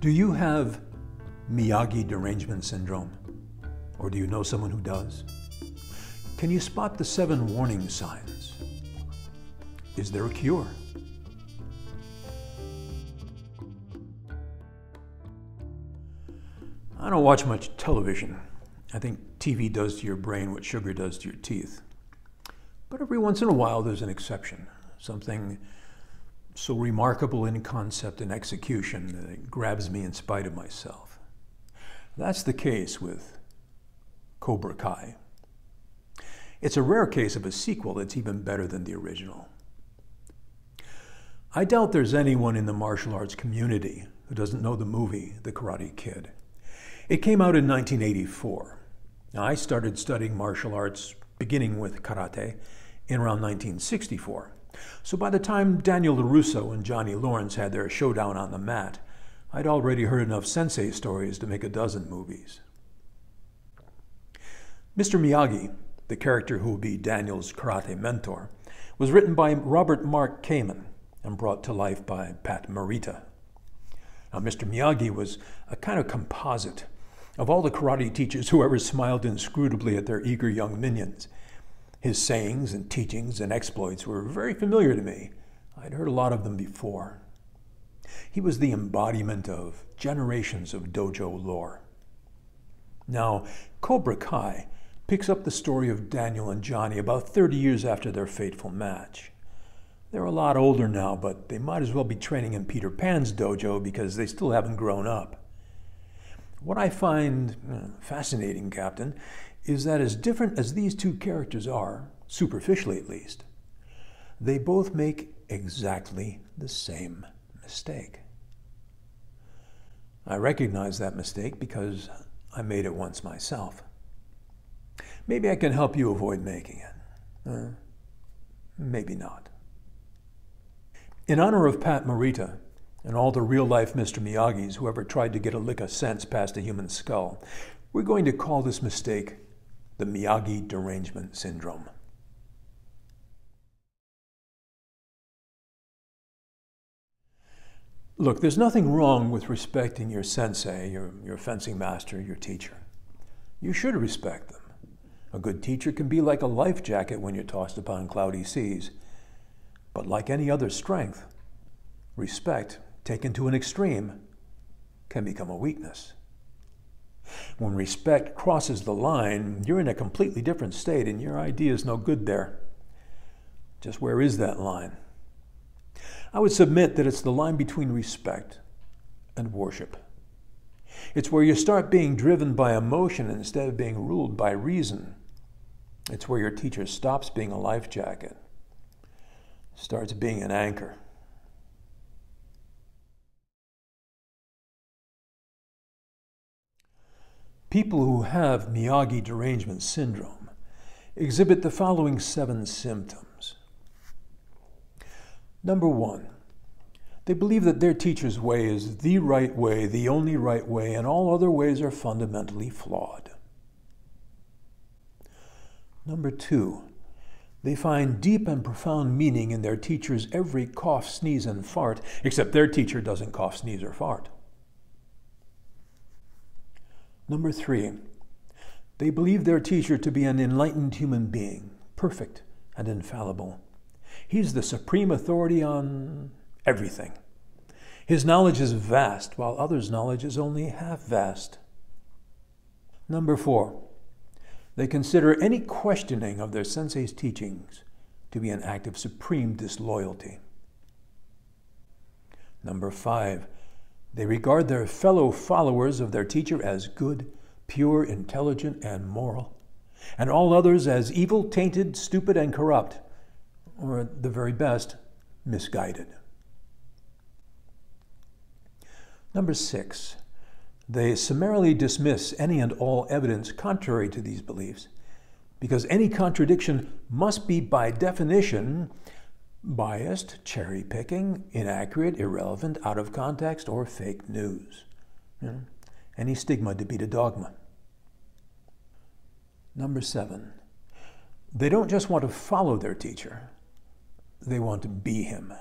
Do you have Miyagi derangement syndrome? Or do you know someone who does? Can you spot the seven warning signs? Is there a cure? I don't watch much television. I think TV does to your brain what sugar does to your teeth. But every once in a while, there's an exception. Something so remarkable in concept and execution that it grabs me in spite of myself. That's the case with Cobra Kai. It's a rare case of a sequel that's even better than the original. I doubt there's anyone in the martial arts community who doesn't know the movie The Karate Kid. It came out in 1984. Now, I started studying martial arts beginning with karate in around 1964. So by the time Daniel LaRusso and Johnny Lawrence had their showdown on the mat, I'd already heard enough sensei stories to make a dozen movies. Mr. Miyagi, the character who would be Daniel's karate mentor, was written by Robert Mark Kamen and brought to life by Pat Morita. Now, Mr. Miyagi was a kind of composite of all the karate teachers who ever smiled inscrutably at their eager young minions. His sayings and teachings and exploits were very familiar to me. I'd heard a lot of them before. He was the embodiment of generations of dojo lore. Now, Cobra Kai picks up the story of Daniel and Johnny about 30 years after their fateful match. They're a lot older now, but they might as well be training in Peter Pan's dojo because they still haven't grown up. What I find uh, fascinating, Captain, is that as different as these two characters are, superficially at least, they both make exactly the same mistake. I recognize that mistake because I made it once myself. Maybe I can help you avoid making it. Uh, maybe not. In honor of Pat Morita and all the real life Mr. Miyagis who ever tried to get a lick of sense past a human skull, we're going to call this mistake the Miyagi Derangement Syndrome. Look, there's nothing wrong with respecting your sensei, your, your fencing master, your teacher. You should respect them. A good teacher can be like a life jacket when you're tossed upon cloudy seas. But like any other strength, respect, taken to an extreme, can become a weakness. When respect crosses the line, you're in a completely different state and your idea is no good there. Just where is that line? I would submit that it's the line between respect and worship. It's where you start being driven by emotion instead of being ruled by reason. It's where your teacher stops being a life jacket, starts being an anchor. People who have Miyagi derangement syndrome exhibit the following seven symptoms. Number one, they believe that their teacher's way is the right way, the only right way, and all other ways are fundamentally flawed. Number two, they find deep and profound meaning in their teacher's every cough, sneeze, and fart, except their teacher doesn't cough, sneeze, or fart. Number three, they believe their teacher to be an enlightened human being, perfect and infallible. He's the supreme authority on everything. His knowledge is vast, while others' knowledge is only half vast. Number four, they consider any questioning of their sensei's teachings to be an act of supreme disloyalty. Number five, they regard their fellow followers of their teacher as good, pure, intelligent, and moral, and all others as evil, tainted, stupid, and corrupt, or at the very best, misguided. Number six, they summarily dismiss any and all evidence contrary to these beliefs because any contradiction must be, by definition, biased, cherry picking, inaccurate, irrelevant, out of context, or fake news. You know, any stigma to beat a dogma. Number seven, they don't just want to follow their teacher, they want to be him.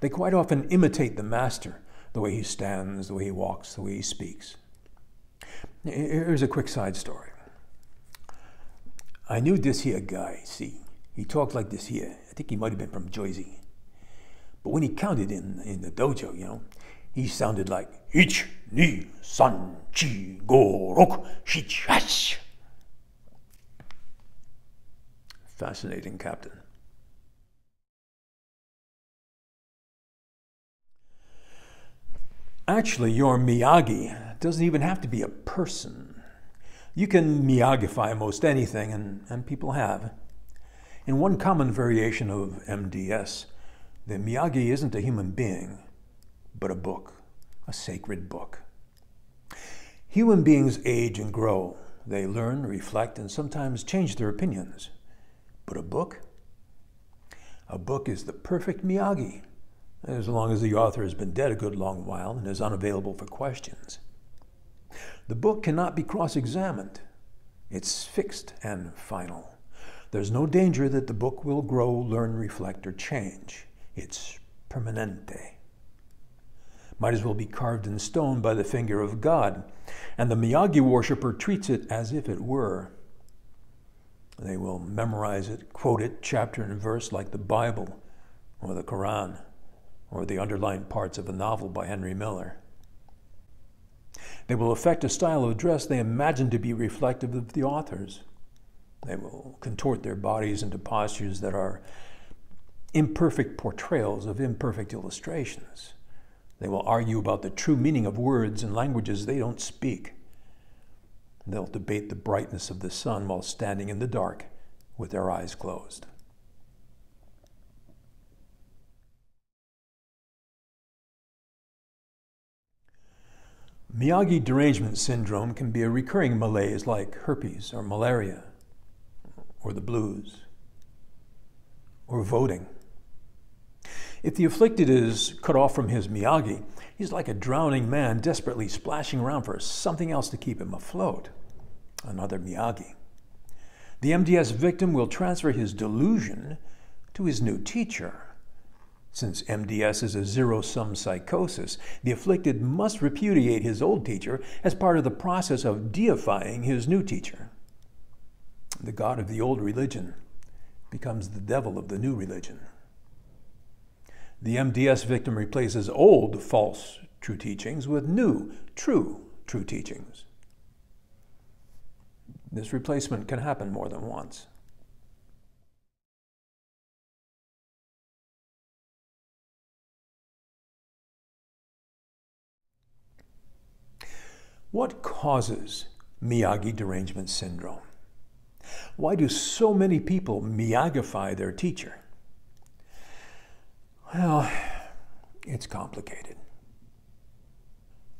They quite often imitate the master, the way he stands, the way he walks, the way he speaks. Here's a quick side story. I knew this here guy, see. He talked like this here. I think he might have been from Jersey. But when he counted in, in the dojo, you know, he sounded like Ich, Ni, San, Chi, Go, Rok, Shich, Hash. Fascinating, Captain. Actually, your Miyagi doesn't even have to be a person. You can Miyagify most anything, and, and people have. In one common variation of MDS, the Miyagi isn't a human being, but a book, a sacred book. Human beings age and grow. They learn, reflect, and sometimes change their opinions. But a book? A book is the perfect Miyagi, as long as the author has been dead a good long while and is unavailable for questions. The book cannot be cross examined, it's fixed and final. There's no danger that the book will grow, learn, reflect, or change. It's permanente. Might as well be carved in stone by the finger of God, and the Miyagi worshiper treats it as if it were. They will memorize it, quote it chapter and verse like the Bible or the Quran or the underlined parts of a novel by Henry Miller. They will affect a style of dress they imagine to be reflective of the authors. They will contort their bodies into postures that are imperfect portrayals of imperfect illustrations. They will argue about the true meaning of words and languages they don't speak. They'll debate the brightness of the sun while standing in the dark with their eyes closed. Miyagi derangement syndrome can be a recurring malaise like herpes or malaria or the blues or voting. If the afflicted is cut off from his Miyagi, he's like a drowning man desperately splashing around for something else to keep him afloat. Another Miyagi. The MDS victim will transfer his delusion to his new teacher. Since MDS is a zero sum psychosis, the afflicted must repudiate his old teacher as part of the process of deifying his new teacher. The God of the old religion becomes the devil of the new religion the MDS victim replaces old false true teachings with new true true teachings. This replacement can happen more than once. What causes Miyagi derangement syndrome? Why do so many people Miyagify their teacher? Well, it's complicated.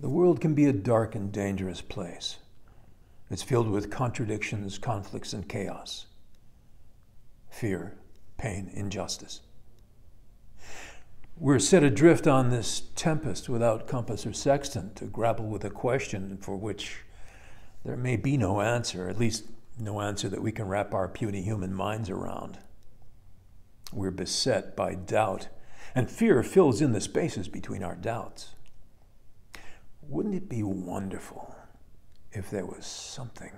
The world can be a dark and dangerous place. It's filled with contradictions, conflicts, and chaos. Fear, pain, injustice. We're set adrift on this tempest without compass or sextant to grapple with a question for which there may be no answer, at least no answer that we can wrap our puny human minds around. We're beset by doubt and fear fills in the spaces between our doubts. Wouldn't it be wonderful if there was something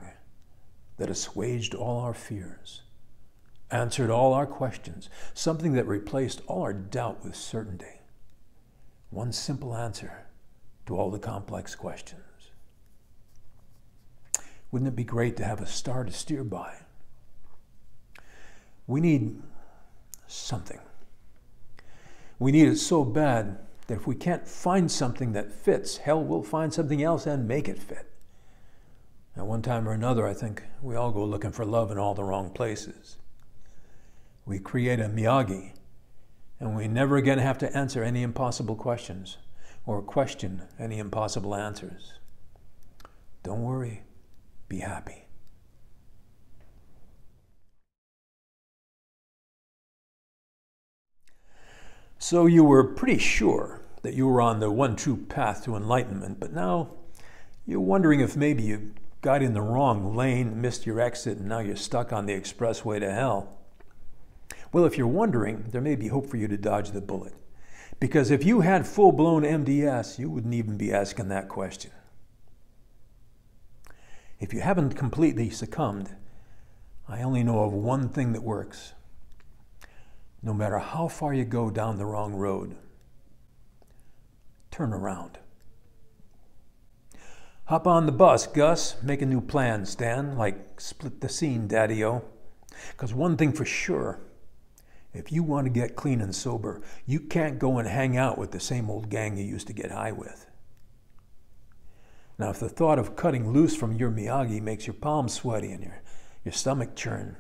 that assuaged all our fears, answered all our questions, something that replaced all our doubt with certainty? One simple answer to all the complex questions. Wouldn't it be great to have a star to steer by? We need something we need it so bad that if we can't find something that fits, hell, we'll find something else and make it fit. At one time or another, I think we all go looking for love in all the wrong places. We create a Miyagi, and we never again have to answer any impossible questions or question any impossible answers. Don't worry, be happy. So you were pretty sure that you were on the one true path to enlightenment, but now you're wondering if maybe you got in the wrong lane, missed your exit, and now you're stuck on the expressway to hell. Well, if you're wondering, there may be hope for you to dodge the bullet. Because if you had full blown MDS, you wouldn't even be asking that question. If you haven't completely succumbed, I only know of one thing that works. No matter how far you go down the wrong road, turn around. Hop on the bus, Gus. Make a new plan, Stan. Like split the scene, Daddy O. Because one thing for sure if you want to get clean and sober, you can't go and hang out with the same old gang you used to get high with. Now, if the thought of cutting loose from your Miyagi makes your palms sweaty and your, your stomach churn,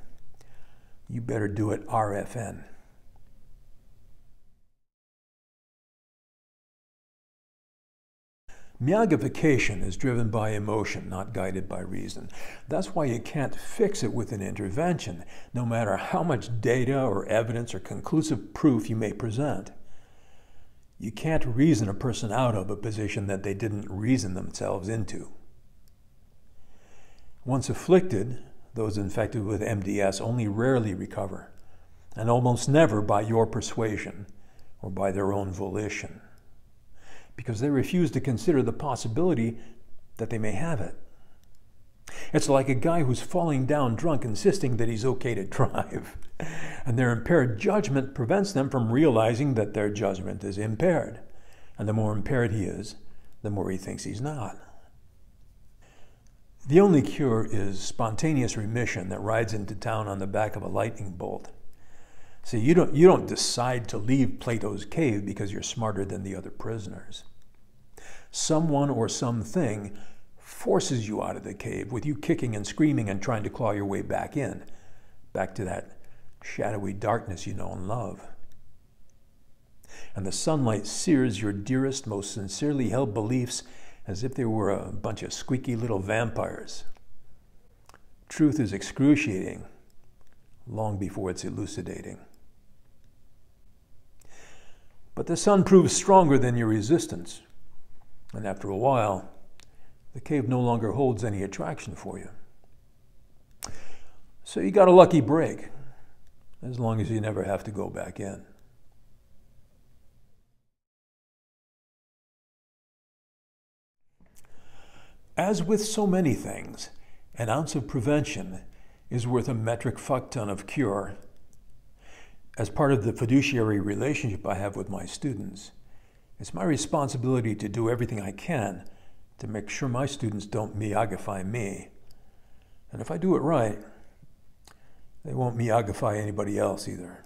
you better do it RFN. Miyagification is driven by emotion, not guided by reason. That's why you can't fix it with an intervention, no matter how much data or evidence or conclusive proof you may present. You can't reason a person out of a position that they didn't reason themselves into. Once afflicted, those infected with MDS only rarely recover, and almost never by your persuasion or by their own volition because they refuse to consider the possibility that they may have it. It's like a guy who's falling down drunk insisting that he's okay to drive, and their impaired judgment prevents them from realizing that their judgment is impaired. And the more impaired he is, the more he thinks he's not. The only cure is spontaneous remission that rides into town on the back of a lightning bolt. See, you don't, you don't decide to leave Plato's cave because you're smarter than the other prisoners. Someone or something forces you out of the cave with you kicking and screaming and trying to claw your way back in, back to that shadowy darkness you know and love. And the sunlight sears your dearest, most sincerely held beliefs as if they were a bunch of squeaky little vampires. Truth is excruciating long before it's elucidating. But the sun proves stronger than your resistance. And after a while, the cave no longer holds any attraction for you. So you got a lucky break, as long as you never have to go back in. As with so many things, an ounce of prevention is worth a metric fuck ton of cure as part of the fiduciary relationship I have with my students, it's my responsibility to do everything I can to make sure my students don't Miyagify me. And if I do it right, they won't Miyagify anybody else either.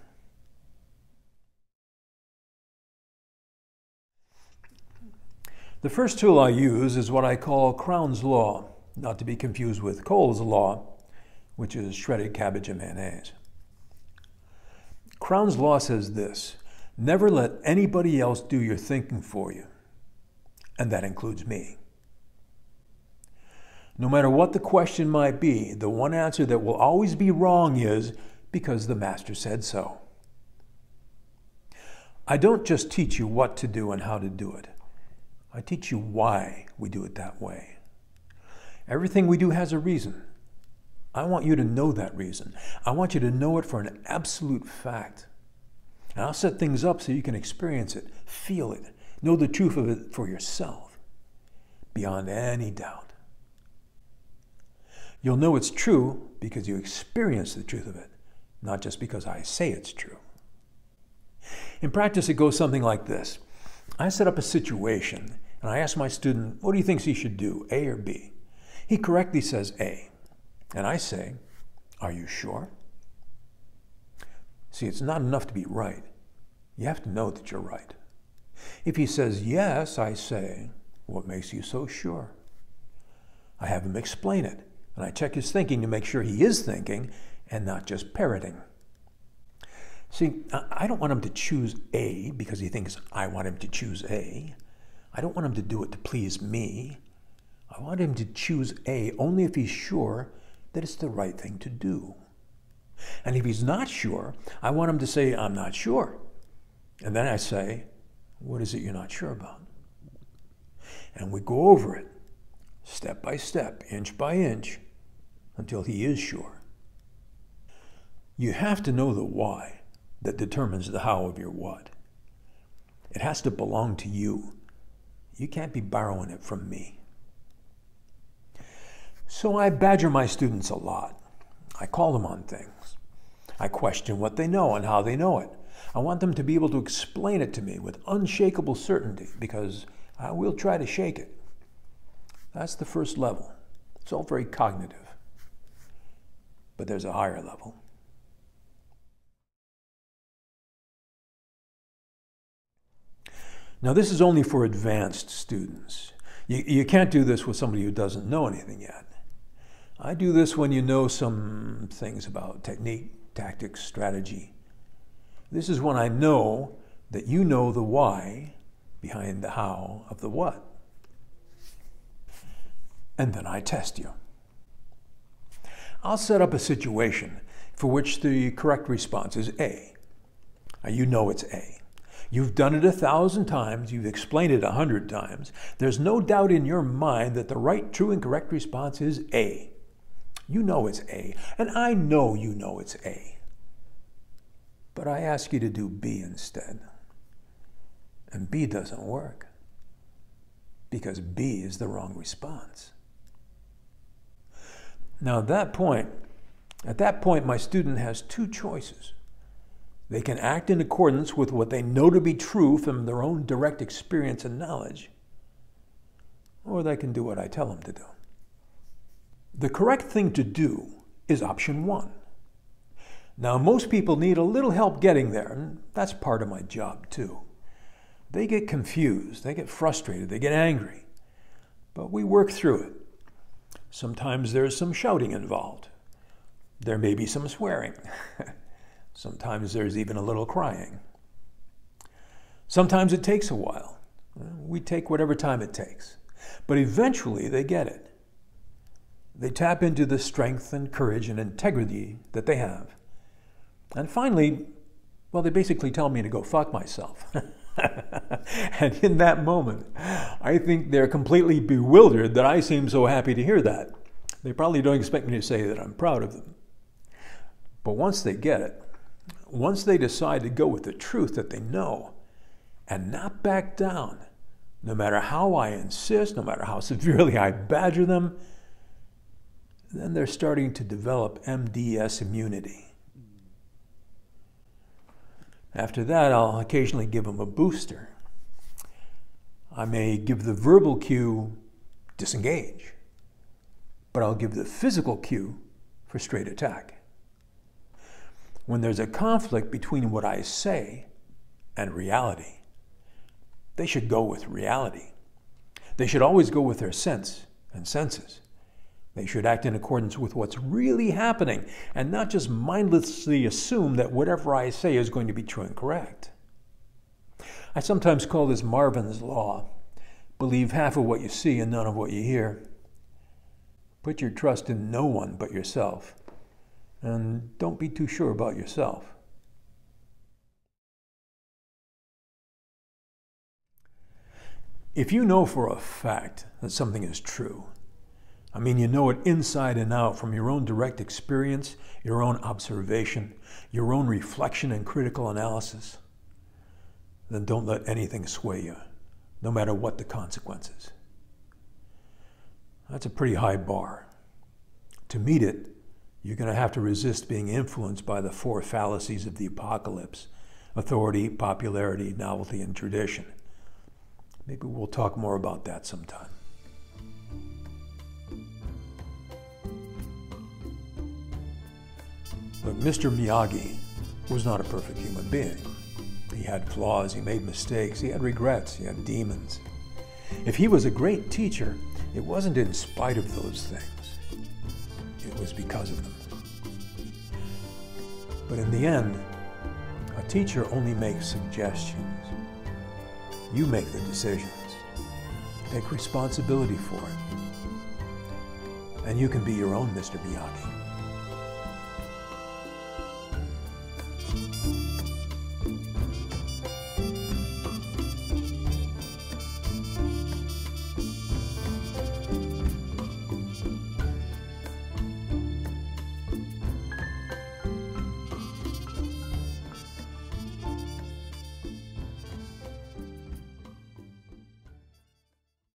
The first tool I use is what I call Crown's Law, not to be confused with Cole's Law, which is shredded cabbage and mayonnaise. Crown's law says this never let anybody else do your thinking for you, and that includes me. No matter what the question might be, the one answer that will always be wrong is because the Master said so. I don't just teach you what to do and how to do it. I teach you why we do it that way. Everything we do has a reason. I want you to know that reason. I want you to know it for an absolute fact. And I'll set things up so you can experience it, feel it, know the truth of it for yourself, beyond any doubt. You'll know it's true because you experience the truth of it, not just because I say it's true. In practice, it goes something like this I set up a situation and I ask my student, What do you think he should do, A or B? He correctly says A. And I say, Are you sure? See, it's not enough to be right. You have to know that you're right. If he says yes, I say, What makes you so sure? I have him explain it, and I check his thinking to make sure he is thinking and not just parroting. See, I don't want him to choose A because he thinks I want him to choose A. I don't want him to do it to please me. I want him to choose A only if he's sure that it's the right thing to do. And if he's not sure, I want him to say, I'm not sure. And then I say, What is it you're not sure about? And we go over it step by step, inch by inch, until he is sure. You have to know the why that determines the how of your what. It has to belong to you. You can't be borrowing it from me. So I badger my students a lot. I call them on things. I question what they know and how they know it. I want them to be able to explain it to me with unshakable certainty because I will try to shake it. That's the first level. It's all very cognitive. But there's a higher level. Now, this is only for advanced students. You, you can't do this with somebody who doesn't know anything yet. I do this when you know some things about technique, tactics, strategy. This is when I know that you know the why behind the how of the what. And then I test you. I'll set up a situation for which the correct response is A. Now, you know it's A. You've done it a thousand times, you've explained it a hundred times. There's no doubt in your mind that the right, true, and correct response is A. You know it's A, and I know you know it's A. But I ask you to do B instead. And B doesn't work because B is the wrong response. Now, at that point, at that point, my student has two choices. They can act in accordance with what they know to be true from their own direct experience and knowledge, or they can do what I tell them to do. The correct thing to do is option one. Now, most people need a little help getting there, and that's part of my job too. They get confused, they get frustrated, they get angry, but we work through it. Sometimes there's some shouting involved. There may be some swearing. Sometimes there's even a little crying. Sometimes it takes a while. We take whatever time it takes. But eventually they get it. They tap into the strength and courage and integrity that they have. And finally, well, they basically tell me to go fuck myself. and in that moment, I think they're completely bewildered that I seem so happy to hear that. They probably don't expect me to say that I'm proud of them. But once they get it, once they decide to go with the truth that they know and not back down, no matter how I insist, no matter how severely I badger them, then they're starting to develop MDS immunity. After that, I'll occasionally give them a booster. I may give the verbal cue, disengage, but I'll give the physical cue for straight attack when there's a conflict between what I say and reality, they should go with reality. They should always go with their sense and senses. They should act in accordance with what's really happening and not just mindlessly assume that whatever I say is going to be true and correct. I sometimes call this Marvin's Law believe half of what you see and none of what you hear. Put your trust in no one but yourself. And don't be too sure about yourself. If you know for a fact that something is true, I mean, you know it inside and out from your own direct experience, your own observation, your own reflection and critical analysis, then don't let anything sway you, no matter what the consequences. That's a pretty high bar. To meet it, you're going to have to resist being influenced by the four fallacies of the apocalypse authority, popularity, novelty, and tradition. Maybe we'll talk more about that sometime. But Mr. Miyagi was not a perfect human being. He had flaws, he made mistakes, he had regrets, he had demons. If he was a great teacher, it wasn't in spite of those things it was because of them. But in the end, a teacher only makes suggestions. You make the decisions. Take responsibility for it. And you can be your own Mr. Miyagi.